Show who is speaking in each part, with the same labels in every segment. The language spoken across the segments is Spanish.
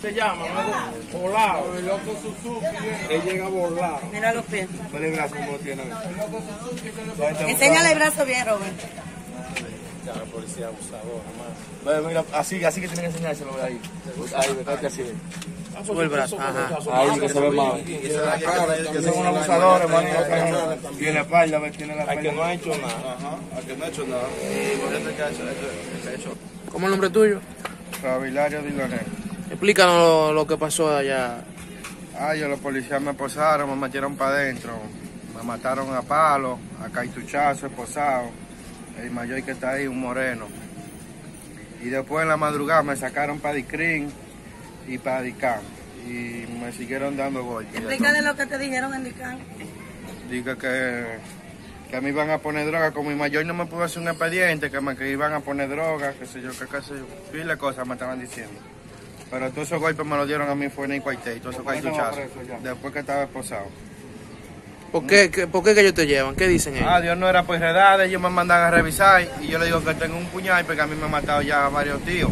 Speaker 1: Se llama, ¿no? Volado. El loco Suzuki. Él llega volado.
Speaker 2: Mira los pies.
Speaker 1: Mira el brazo como tiene.
Speaker 2: Enséñale el brazo bien, Robert.
Speaker 1: Ya, la policía abusador. Ve, Mira, así, así que tiene que enseñárselo ahí. Ahí, vete así.
Speaker 3: Sube el brazo. Ajá.
Speaker 1: Ahí que se ve más. Que son unos abusadores, hermano. Tiene espalda, ve, tiene la espalda.
Speaker 4: Al que no ha hecho nada. Ajá. Al que no ha hecho nada. Y por eso es que ha hecho, el que ha hecho.
Speaker 3: ¿Cómo es el nombre tuyo?
Speaker 5: Fabilario Diloné.
Speaker 3: Explícanos lo, lo que pasó allá.
Speaker 5: Ah, yo los policías me posaron, me metieron para adentro. Me mataron a palo, a caituchazo, esposado. El mayor que está ahí, un moreno. Y después en la madrugada me sacaron para Dicrin y para Dicam. Y me siguieron dando golpes.
Speaker 2: Explícale lo que te dijeron en Dicán.
Speaker 5: Diga que, que me iban a poner droga. Como mi mayor no me pudo hacer un expediente, que me que iban a poner droga, qué sé yo, qué qué sé yo. Cosas me estaban diciendo. Pero todos esos golpes me los dieron a mí fue en el cuartel, todos esos caituchazos. Después que estaba esposado.
Speaker 3: ¿Por qué, qué- ¿Por qué que ellos te llevan? ¿Qué dicen ellos?
Speaker 5: Ah, Dios no era por redades, ellos me mandan a revisar y yo le digo que tengo un puñal porque a mí me han matado ya varios tíos.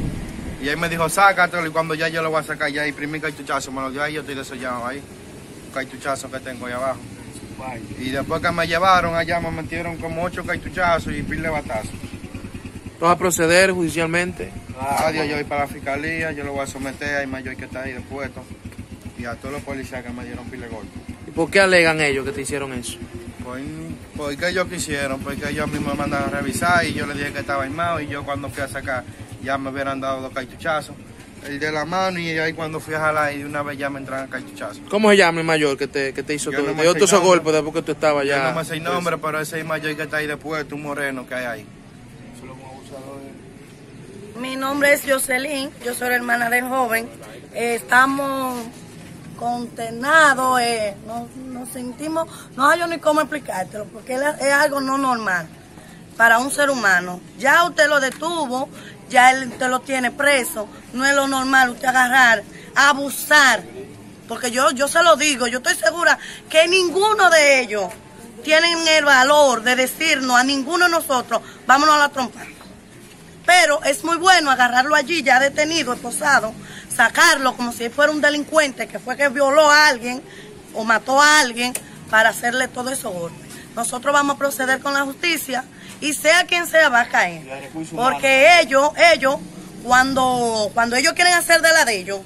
Speaker 5: Y él me dijo, sácatelo y cuando ya yo lo voy a sacar ya imprimí caituchazo, me lo dio ahí, yo estoy desollado ahí. Un caituchazo que tengo ahí abajo. Y después que me llevaron allá me metieron como ocho caituchazos y pile batazos.
Speaker 3: ¿Vas a proceder judicialmente?
Speaker 5: Ah, Dios, yo voy para la fiscalía, yo lo voy a someter al mayor que está ahí de puesto y a todos los policías que me dieron pile golpe.
Speaker 3: ¿Y por qué alegan ellos que te hicieron eso?
Speaker 5: Pues, porque ellos quisieron, porque ellos mismos me mandaron a revisar y yo les dije que estaba armado y yo cuando fui a sacar ya me hubieran dado dos caituchazos. El de la mano y ahí cuando fui a jalar y de una vez ya me entraron caituchazos.
Speaker 3: ¿Cómo se llama el mayor que te, que te hizo
Speaker 5: Yo
Speaker 3: todo?
Speaker 5: no me
Speaker 3: te dio todos esos golpes después que tú estabas
Speaker 5: Yo
Speaker 3: allá.
Speaker 5: no me sé el nombre, pero ese es el mayor que está ahí de puesto, un moreno que hay ahí.
Speaker 2: Mi nombre es Jocelyn, yo soy la hermana del joven. Eh, estamos condenados, eh, nos, nos sentimos, no hay ni cómo explicártelo, porque es algo no normal para un ser humano. Ya usted lo detuvo, ya él usted lo tiene preso, no es lo normal usted agarrar, abusar, porque yo, yo se lo digo, yo estoy segura que ninguno de ellos tienen el valor de decirnos a ninguno de nosotros, vámonos a la trompa. Pero es muy bueno agarrarlo allí, ya detenido, esposado, sacarlo como si fuera un delincuente que fue que violó a alguien o mató a alguien para hacerle todo eso golpe. Nosotros vamos a proceder con la justicia y sea quien sea va a caer. Porque ellos, ellos, cuando, cuando ellos quieren hacer de la de ellos,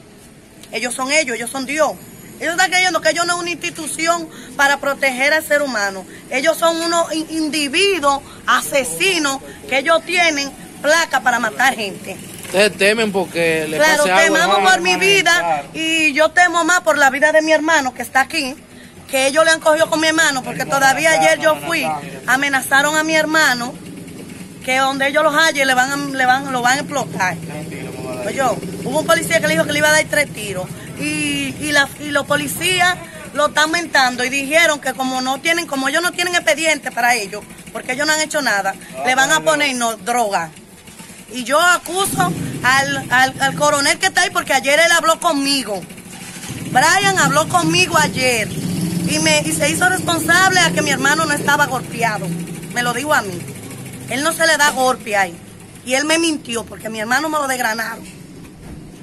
Speaker 2: ellos son ellos, ellos son Dios. Ellos están creyendo que ellos no es una institución para proteger al ser humano. Ellos son unos in- individuos asesinos que ellos tienen placa para matar gente.
Speaker 3: Ustedes temen porque le
Speaker 2: Claro,
Speaker 3: pase algo.
Speaker 2: temamos por mi vida y yo temo más por la vida de mi hermano que está aquí, que ellos le han cogido con mi hermano, porque todavía ayer yo fui, amenazaron a mi hermano que donde ellos los hallen le van a- le van, lo van a explotar. Oye, hubo un policía que le dijo que le iba a dar tres tiros y, y, la- y los policías lo están mentando y dijeron que como no tienen, como ellos no tienen expediente para ellos, porque ellos no han hecho nada, le van a poner no, droga. Y yo acuso al, al, al coronel que está ahí porque ayer él habló conmigo. Brian habló conmigo ayer y, me, y se hizo responsable a que mi hermano no estaba golpeado. Me lo dijo a mí. Él no se le da golpe ahí. Y él me mintió porque mi hermano me lo desgranaron.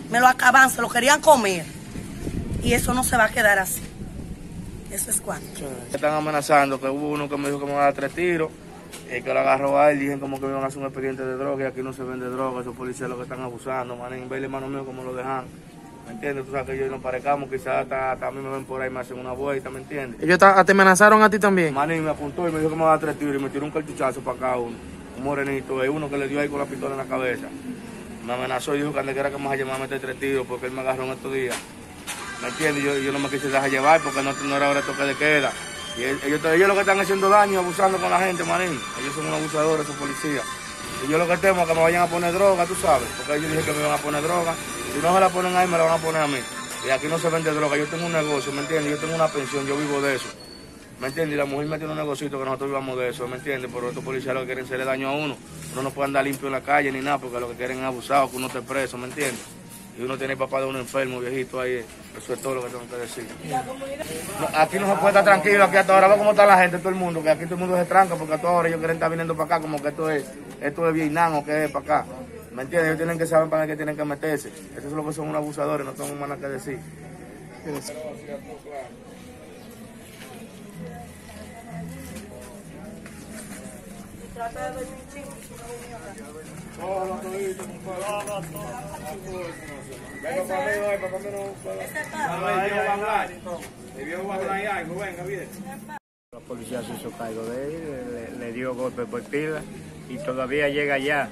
Speaker 2: Me lo acaban, se lo querían comer. Y eso no se va a quedar así. Eso es cuando.
Speaker 1: Están amenazando que hubo uno que me dijo que me iba a dar tres tiros. El que lo agarró a él, dijeron como que me iban a hacer un expediente de droga y aquí no se vende droga, esos policías lo que están abusando, man, en verle hermano mío como lo dejan. ¿Me entiendes? Tú sabes que ellos nos parecamos, quizás a mí me ven por ahí, me hacen una vuelta, ¿me entiendes?
Speaker 3: Ellos te amenazaron a ti también.
Speaker 1: Manín me apuntó y me dijo que me iba a dar tres tiros y me tiró un cartuchazo para acá uno, un morenito, hay uno que le dio ahí con la pistola en la cabeza. Me amenazó y dijo que donde quiera que me a meter tres tiros porque él me agarró en estos días. ¿Me entiendes? Yo, yo no me quise dejar llevar porque no, no era hora de toque de queda. Y él- ellos, ellos lo que están haciendo daño, abusando con la gente, manín. Ellos son unos abusadores, esos policías. Y yo lo que temo es que me vayan a poner droga, tú sabes. Porque ellos dijeron que me iban a poner droga. Si no se la ponen ahí, me la van a poner a mí. Y aquí no se vende droga. Yo tengo un negocio, ¿me entiendes? Yo tengo una pensión, yo vivo de eso. ¿Me entiendes? Y la mujer me tiene un negocito que nosotros vivamos de eso, ¿me entiendes? Pero estos policías lo que quieren hacerle daño a uno. Uno no puede andar limpio en la calle ni nada, porque lo que quieren es abusado, que uno esté preso, ¿me entiendes? Y uno tiene el papá de uno enfermo, viejito ahí. Eso es todo lo que tengo que decir. Aquí no se puede estar tranquilo, aquí hasta ahora ve cómo está la gente, todo el mundo, que aquí todo el mundo se tranca, porque a toda hora ellos quieren estar viniendo para acá, como que esto es, esto es Vietnam o que es para acá. ¿Me entiendes? Ellos tienen que saber para qué tienen que meterse. Esos son los que son unos abusadores, no tengo más nada que decir.
Speaker 6: La policía se hizo cargo de él, le, le dio golpe por pila y todavía llega allá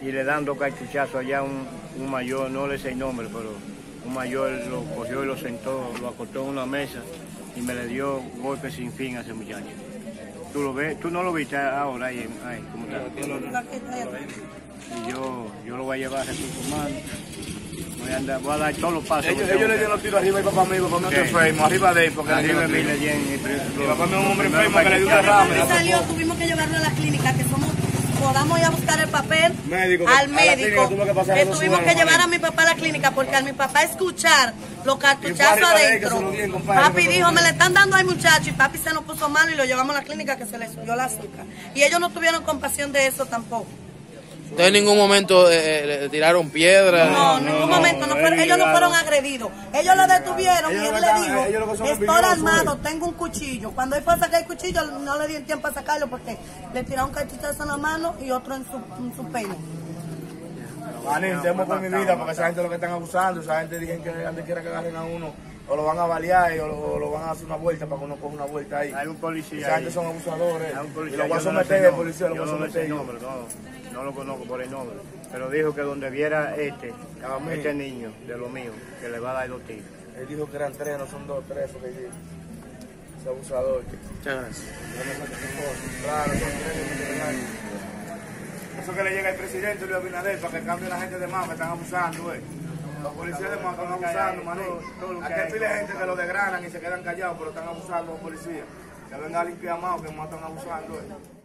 Speaker 6: y le dan dos cartuchazos allá un, un mayor, no le sé el nombre, pero un mayor lo cogió y lo sentó, lo acostó en una mesa y me le dio golpe sin fin a ese muchacho. Tú lo ves, tú no lo viste ahora ahí, ahí ¿cómo está? Y yo, yo lo voy a llevar a recursos humanos. Voy a, andar, voy a dar todos los pasos.
Speaker 1: Ellos, le dieron los tiros arriba y papá mío, papá mío está enfermo, arriba de él, porque
Speaker 6: Arriba de mí
Speaker 1: tiros.
Speaker 6: le dieron el pri-
Speaker 1: Mi papá mío es un hombre enfermo que le dio rama.
Speaker 2: Papi salió, tuvimos que llevarlo a la clínica, que somos, podamos ir a buscar el papel
Speaker 1: Médico,
Speaker 2: al
Speaker 1: clínica
Speaker 2: médico.
Speaker 1: que pasar
Speaker 2: que
Speaker 1: los
Speaker 2: tuvimos que llevar a mi papá a la clínica, porque al mi papá escuchar los cartuchazos
Speaker 1: él
Speaker 2: adentro,
Speaker 1: compadre,
Speaker 2: papi dijo, me
Speaker 1: él.
Speaker 2: le están dando al muchacho, y papi se nos puso malo y lo llevamos a la clínica que se le subió la azúcar. Y ellos no tuvieron compasión de eso tampoco.
Speaker 3: Ustedes en ningún momento eh, eh, le tiraron piedra.
Speaker 2: No, en ningún momento, no fueron- ellos no fueron agredidos. Ellos lo detuvieron
Speaker 1: Ellos
Speaker 2: y él le dijo, estoy armado,
Speaker 1: eh".
Speaker 2: tengo un cuchillo. Cuando él fue a sacar el cuchillo, no le di tiempo a sacarlo porque le tiraron un en la mano y otro en su, en su.
Speaker 1: Manín, temo por mi vida, porque esa gente es lo que están abusando, esa gente dicen que quiera que agarren a uno, o lo van a balear o lo, lo van a hacer una vuelta para que uno coja una vuelta ahí.
Speaker 6: Hay un policía.
Speaker 1: Esa gente
Speaker 6: ahí.
Speaker 1: son abusadores.
Speaker 6: Hay un
Speaker 1: Y lo voy a someter
Speaker 6: el
Speaker 1: policía, lo voy a someter
Speaker 6: el
Speaker 1: yo.
Speaker 6: nombre, no, no lo conozco por el nombre. Pero dijo que donde viera este, este niño de lo mío, que le va a dar dos tiros.
Speaker 1: Él dijo que eran tres, no son dos, tres, porque dijo. Ese abusador.
Speaker 3: Muchas gracias.
Speaker 1: Claro, son tres. Eso que le llega al presidente Luis Abinader para que cambie la gente de más, que están abusando, eh. Los policías de están abusando, maní. Aquí hay pila de gente que lo desgranan y se quedan callados, pero están abusando los policías. Que venga a limpiar más, que más están abusando, eh.